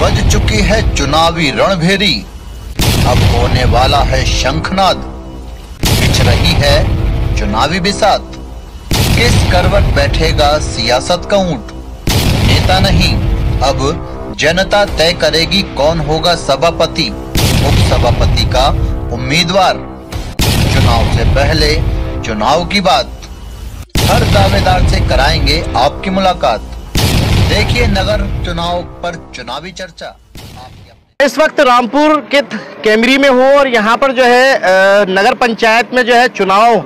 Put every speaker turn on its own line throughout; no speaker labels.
बज चुकी है चुनावी रणभेरी। अब होने वाला है शंखनाद। बिछ रही है चुनावी बिसात। किस करवट बैठेगा सियासत का ऊँट? नेता नहीं, अब जनता तय करेगी कौन होगा सभापति उप सभापति का उम्मीदवार। चुनाव से पहले चुनाव की बात। हर दावेदार से कराएँगे आपकी मुलाकात। देखिए नगर चुनाव पर चुनावी चर्चा।
इस वक्त रामपुर के कैमरी में हूँ और यहाँ पर जो है नगर पंचायत में जो है चुनाव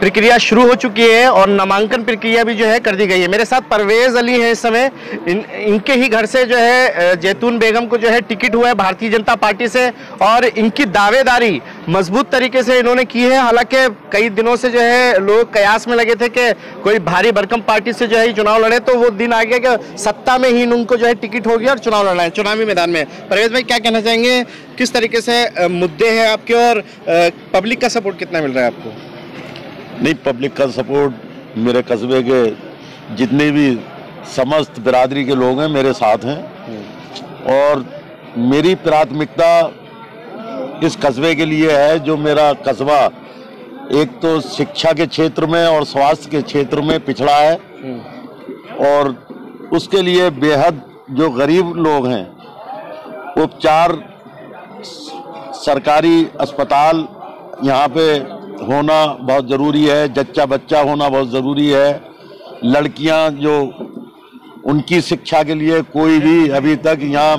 प्रक्रिया शुरू हो चुकी है और नामांकन प्रक्रिया भी जो है कर दी गई है। मेरे साथ परवेज अली हैं इस समय। इन, इनके ही घर से जो है जैतून बेगम को जो है टिकट हुआ है भारतीय जनता पार्टी से और इनकी दावेदारी मज़बूत तरीके से इन्होंने की है। हालाँकि कई दिनों से जो है लोग कयास में लगे थे कि कोई भारी भरकम पार्टी से जो है चुनाव लड़े तो वो दिन आ गया कि सत्ता में ही उनको जो है टिकट होगी और चुनाव लड़ना है। चुनावी मैदान में। परवेज भाई, क्या कहना चाहेंगे? किस तरीके से मुद्दे हैं आपके और पब्लिक का सपोर्ट कितना मिल रहा है आपको?
नहीं पब्लिक का सपोर्ट मेरे कस्बे के जितने भी समस्त बिरादरी के लोग हैं, मेरे साथ हैं। और मेरी प्राथमिकता इस कस्बे के लिए है, जो मेरा कस्बा एक तो शिक्षा के क्षेत्र में और स्वास्थ्य के क्षेत्र में पिछड़ा है। और उसके लिए बेहद जो गरीब लोग हैं, उपचार, सरकारी अस्पताल यहाँ पे होना बहुत ज़रूरी है जच्चा बच्चा होना बहुत ज़रूरी है। लड़कियाँ जो उनकी शिक्षा के लिए कोई भी अभी तक यहाँ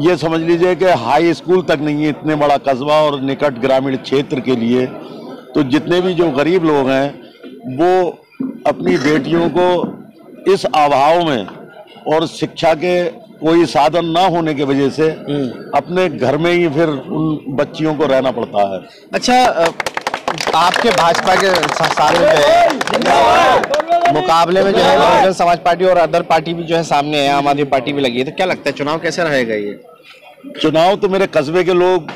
ये समझ लीजिए कि हाई स्कूल तक नहीं है इतने बड़ा कस्बा और निकट ग्रामीण क्षेत्र के लिए। तो जितने भी जो गरीब लोग हैं वो अपनी बेटियों को इस अभाव में और शिक्षा के कोई साधन ना होने की वजह से अपने घर में ही फिर उन बच्चियों को रहना पड़ता है।
अच्छा आपके भाजपा के सामने जो है मुकाबले में जो है बहुजन समाज पार्टी और अदर पार्टी भी जो है सामने है आम आदमी पार्टी भी लगी है। तो क्या लगता है चुनाव कैसे रहेगा ये?
चुनाव तो मेरे कस्बे के लोग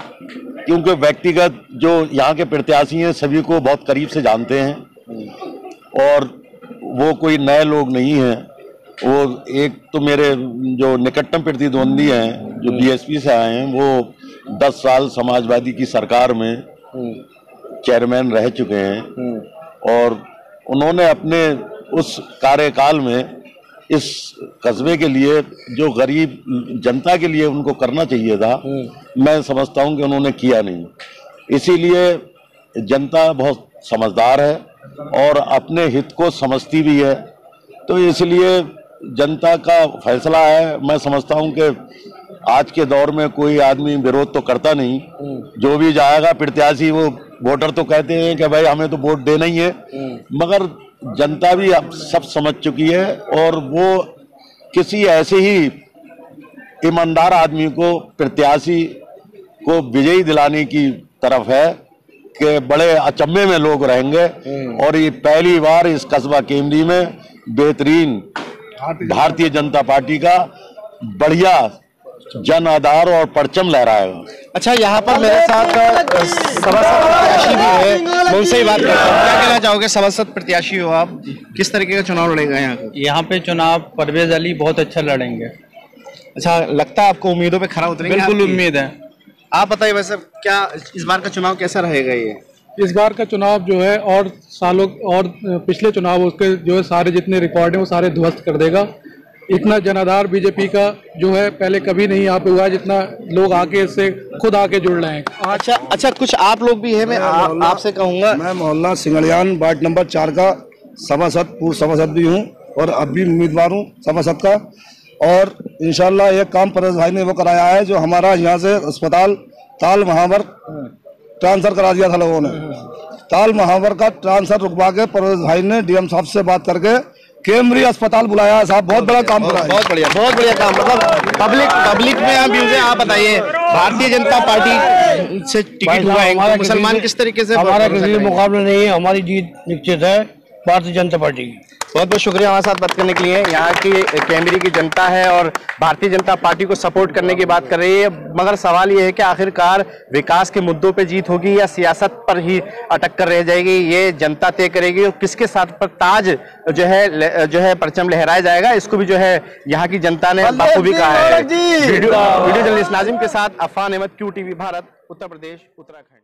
क्योंकि व्यक्तिगत जो यहाँ के प्रत्याशी हैं सभी को बहुत करीब से जानते हैं। और वो कोई नए लोग नहीं हैं। वो एक तो मेरे जो निकटतम प्रतिद्वंदी हैं जो बीएसपी से आए हैं वो दस साल समाजवादी की सरकार में चेयरमैन रह चुके हैं। और उन्होंने अपने उस कार्यकाल में इस कस्बे के लिए, जो गरीब जनता के लिए उनको करना चाहिए था, मैं समझता हूँ कि उन्होंने किया नहीं। इसीलिए जनता बहुत समझदार है और अपने हित को समझती भी है। तो इसलिए जनता का फैसला है। मैं समझता हूँ कि आज के दौर में कोई आदमी विरोध तो करता नहीं। जो भी जाएगा प्रत्याशी, वो वोटर तो कहते हैं कि भाई हमें तो वोट देना ही है। मगर जनता भी अब सब समझ चुकी है और वो किसी ऐसे ही ईमानदार आदमी को प्रत्याशी को विजयी दिलाने की तरफ़ है कि बड़े अचम्भे में लोग रहेंगे। और ये पहली बार इस कस्बा केमरी में बेहतरीन भारतीय जनता पार्टी का बढ़िया जन आधार और परचम लहराएगा।
अच्छा यहाँ पर मेरे साथ सभासद प्रत्याशी भी है। मैं उनसे ही बात करता हूँ। क्या कहना चाहोगे? सभासद प्रत्याशी हो आप? किस तरीके का चुनाव लड़ेगा यहाँ
यहाँ पे चुनाव परवेज अली बहुत अच्छा लड़ेंगे।
अच्छा लगता है आपको उम्मीदों पे खरा उतरेंगे
बिल्कुल उम्मीद है।
आप बताइए वैसे क्या इस बार का चुनाव कैसा रहेगा ये?
इस बार का चुनाव जो है और सालों और पिछले चुनाव उसके जो है सारे जितने रिकॉर्ड हैं वो सारे ध्वस्त कर देगा। इतना जनाधार बीजेपी का जो है पहले कभी नहीं यहाँ पे हुआ है, जितना लोग आके इससे खुद आके जुड़ रहे हैं।
अच्छा अच्छा कुछ आप लोग भी है मैं आपसे कहूँगा।
मैं मोहल्ला सिंगड़ियान वार्ड नंबर चार का सभासद पूर्व सभासद भी हूँ और अब भी उम्मीदवार हूँ सभासद का। और इंशाल्लाह एक काम परवेज भाई ने वो कराया है जो हमारा यहाँ से अस्पताल ताल महावर ट्रांसफ़र करा दिया था लोगों ने। ताल महावर का ट्रांसफ़र रुकवा के परवेज भाई ने डीएम साहब से बात करके केमरी अस्पताल बुलाया है साहब बहुत बड़ा काम करा
बहुत बढ़िया बहुत बढ़िया काम मतलब पब्लिक पब्लिक में आप व्यूज़ है आप बताइए भारतीय जनता पार्टी से टिकट हुआ है मुसलमान किस तरीके से
हमारा किसी मुकाबला नहीं है हमारी जीत निश्चित है।
भारतीय जनता पार्टी। की
बहुत बहुत शुक्रिया हमारे साथ बात करने के लिए। यहाँ की कैमरी की जनता है और भारतीय जनता पार्टी को सपोर्ट करने की बात कर रही है। मगर सवाल ये है कि आखिरकार विकास के मुद्दों पे जीत होगी या सियासत पर ही अटक कर रह जाएगी ये जनता तय करेगी। और किसके साथ पर ताज जो है जो है परचम लहराया जाएगा इसको भी जो है यहाँ की जनता ने बाखूबी कहा है। वीडियो जर्नलिस्ट नाजिम के साथ अफान अहमद क्यू टीवी भारत उत्तर प्रदेश उत्तराखंड।